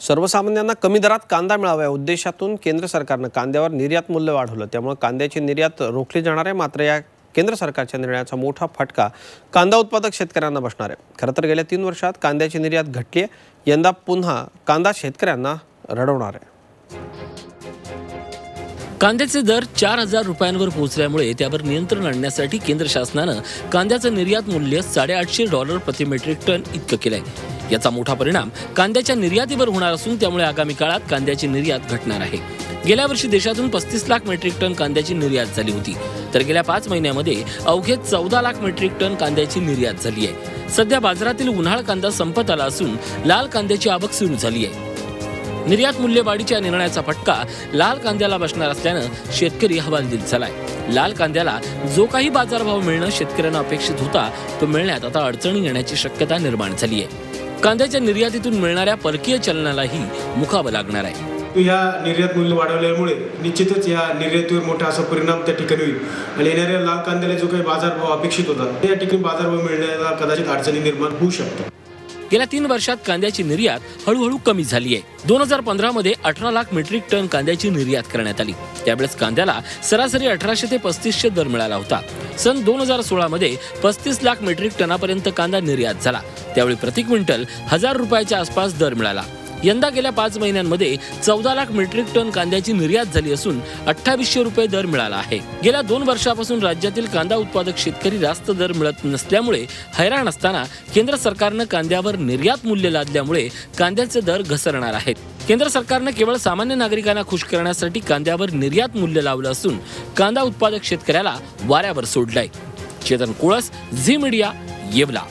सर्वसामान्यांना कमी दरात कांदा मिळावा या उद्देशातून केंद्र सरकारनं कांद्यावर निर्यात मूल्य वाढवलं. त्यामुळे कांद्याची निर्यात रोखली जाणार आहे. मात्र या केंद्र सरकारच्या निर्णयाचा मोठा फटका कांदा उत्पादक शेतकऱ्यांना बसणार आहे. खरं तर गेल्या तीन वर्षात कांद्याची निर्यात घटली आहे. यंदा पुन्हा कांदा शेतकऱ्यांना रडवणार आहे. कांद्याचे दर चार हजार रुपयांवर पोहोचल्यामुळे त्यावर नियंत्रण आणण्यासाठी केंद्र शासनानं कांद्याचं निर्यात मूल्य साडेआठशे डॉलर प्रति मेट्रिक टन इतकं आहे याचा मोठा परिणाम कांद्याच्या निर्यातीवर होणार असून त्यामुळे आगामी काळात कांद्याची निर्यात घटणार आहे. गेल्या वर्षी देशातून पस्तीस लाख मेट्रिक टन कांद्याची निर्यात झाली होती. तर गेल्या पाच महिन्यामध्ये अवघे चौदा लाख मेट्रिक टन कांद्याची निर्यात झाली आहे. सध्या बाजारातील उन्हाळ कांदा संपत आला असून लाल कांद्याची आवक सुरू झाली आहे. निर्यात मूल्यवाढीच्या निर्णयाचा फटका लाल कांद्याला बसणार असल्यानं शेतकरी हवालदिल झालाय. लाल कांद्याला जो काही बाजारभाव मिळणं शेतकऱ्यांना अपेक्षित होता तो मिळण्यात आता अडचणी येण्याची शक्यता निर्माण झाली आहे. कांद्याच्या निर्यातीतून मिळणाऱ्या परकीय चलनालाही मुखावं लागणार आहे. ह्या निर्यात मूल्य वाढवल्यामुळे निश्चितच या निर्यातीवर मोठा असा परिणाम त्या ठिकाणी होईल. आणि येणाऱ्या लाल कांद्याला जो काही बाजारभाव अपेक्षित होता त्या ठिकाणी बाजारभाव मिळण्याला कदाचित अडचणी निर्माण होऊ शकतात. गेल्या तीन वर्षात कांद्याची निर्यात हळूहळू कमी झाली आहे. दोन हजार पंधरा मध्ये अठरा लाख मेट्रिक टन कांद्याची निर्यात करण्यात आली. त्यावेळेस कांद्याला सरासरी अठराशे ते पस्तीसशे दर मिळाला होता. सन दोन हजार सोळा मध्ये पस्तीस लाख मेट्रिक टनापर्यंत कांदा निर्यात झाला. त्यावेळी प्रति क्विंटल हजार रुपयाच्या आसपास दर मिळाला. यंदा गेल्या पाच महिन्यांमध्ये चौदा लाख मेट्रिक टन कांद्याची निर्यात झाली असून अठ्ठावीसशे रुपये दर मिळाला आहे. गेल्या दोन वर्षापासून राज्यातील कांदा उत्पादक शेतकरी जास्त दर मिळत नसल्यामुळे हैराण असताना केंद्र सरकारनं कांद्यावर निर्यात मूल्य लादल्यामुळे कांद्याचे दर घसरणार आहेत. केंद्र सरकारनं केवळ सामान्य नागरिकांना खुश करण्यासाठी कांद्यावर निर्यात मूल्य लावलं असून कांदा उत्पादक शेतकऱ्याला वाऱ्यावर सोडलंय. Chetan Kulas Zee media Yeola.